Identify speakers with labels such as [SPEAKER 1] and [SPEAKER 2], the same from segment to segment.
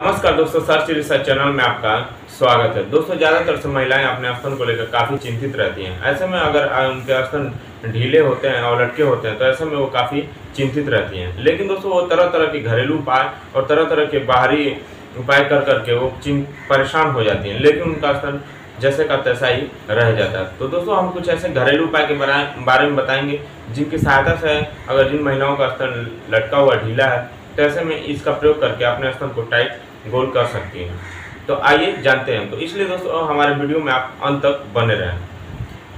[SPEAKER 1] नमस्कार दोस्तों, search research channel में आपका स्वागत है। दोस्तों, ज़्यादातर से महिलाएँ अपने स्तन को लेकर काफ़ी चिंतित रहती हैं। ऐसे में अगर उनके स्तन ढीले होते हैं और लटके होते हैं तो ऐसे में वो काफ़ी चिंतित रहती हैं। लेकिन दोस्तों, वो तरह तरह के घरेलू उपाय और तरह तरह के बाहरी उपाय कर करके वो परेशान हो जाती हैं। लेकिन उनका स्तन जैसे का तैसा ही रह जाता है। तो दोस्तों, हम कुछ ऐसे घरेलू उपाय के बारे में बताएँगे, जिनकी सहायता से अगर जिन महिलाओं का स्तन लटका हुआ ढीला है तो ऐसे में इसका प्रयोग करके अपने स्तन को टाइट गोल कर सकती हैं। तो आइए जानते हैं तो। इसलिए दोस्तों हमारे वीडियो में आप अंत तक बने रहें।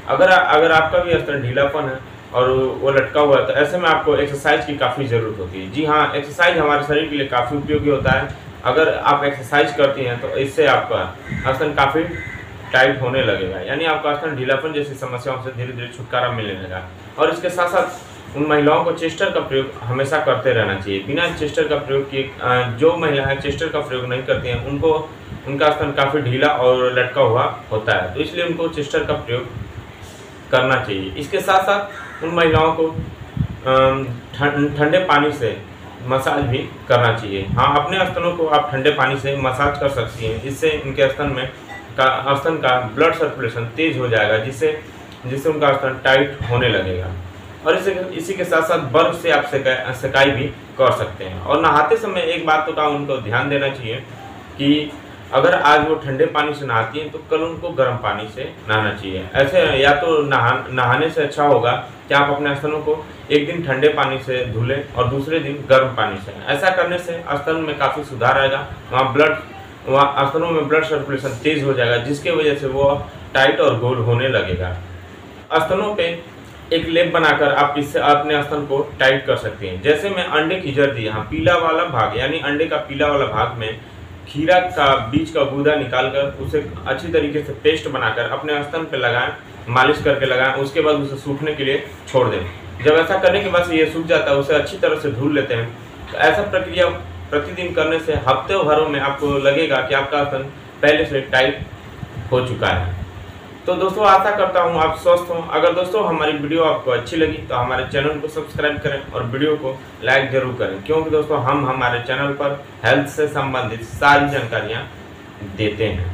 [SPEAKER 1] अगर अगर आपका भी स्तन ढीलापन है और वो लटका हुआ है तो ऐसे में आपको एक्सरसाइज की काफ़ी ज़रूरत होती है। जी हाँ एक्सरसाइज हमारे शरीर के लिए काफ़ी उपयोगी होता है। अगर आप एक्सरसाइज करती हैं तो इससे आपका स्तन काफ़ी टाइट होने लगेगा। यानी आपका स्तन ढीलापन जैसी समस्याओं से धीरे धीरे छुटकारा मिलने लगेगा और इसके साथ साथ उन महिलाओं को चेस्टर का प्रयोग हमेशा करते रहना चाहिए। बिना चेस्टर का प्रयोग किए जो महिलाएँ चेस्टर का प्रयोग नहीं करती हैं, उनको, उनका स्तन काफ़ी ढीला और लटका हुआ होता है। तो इसलिए उनको चेस्टर का प्रयोग करना चाहिए। इसके साथ साथ उन महिलाओं को ठंडे पानी से मसाज भी करना चाहिए। हाँ अपने स्तनों को आप ठंडे पानी से मसाज कर सकती हैं। इससे उनके स्तन में का स्तन का ब्लड सर्कुलेशन तेज हो जाएगा, जिससे जिससे उनका स्तन टाइट होने लगेगा। और इसी इसी के साथ साथ बर्फ़ से आप सिकाई भी कर सकते हैं। और नहाते समय एक बात तो का उनको ध्यान देना चाहिए कि अगर आज वो ठंडे पानी से नहाती हैं तो कल उनको गर्म पानी से नहाना चाहिए। ऐसे या तो नहा, नहाने से अच्छा होगा कि आप अपने स्तनों को एक दिन ठंडे पानी से धुलें और दूसरे दिन गर्म पानी से। ऐसा करने से स्तन में काफ़ी सुधार आएगा, वहाँ ब्लड, वहाँ स्तनों में ब्लड सर्कुलेशन तेज हो जाएगा, जिसके वजह से वो टाइट और गोल होने लगेगा। स्तनों पे एक लेप बनाकर आप इससे अपने स्तन को टाइट कर सकते हैं। जैसे मैं अंडे की जर्दी, यहाँ पीला वाला भाग, यानी अंडे का पीला वाला भाग में खीरा का बीज का गूदा निकालकर उसे अच्छी तरीके से पेस्ट बनाकर अपने स्तन पर लगाएँ, मालिश करके लगाएँ, उसके बाद उसे सूखने के लिए छोड़ दें। जब ऐसा करने के बाद से ये सूख जाता है, उसे अच्छी तरह से धुल लेते हैं। तो ऐसा प्रक्रिया प्रतिदिन करने से हफ़्ते भरों में आपको लगेगा कि आपका स्तन पहले से टाइट हो चुका है। तो दोस्तों, आशा करता हूँ आप स्वस्थ हों। अगर दोस्तों हमारी वीडियो आपको अच्छी लगी तो हमारे चैनल को सब्सक्राइब करें और वीडियो को लाइक ज़रूर करें, क्योंकि दोस्तों हम हमारे चैनल पर हेल्थ से संबंधित सारी जानकारियाँ देते हैं।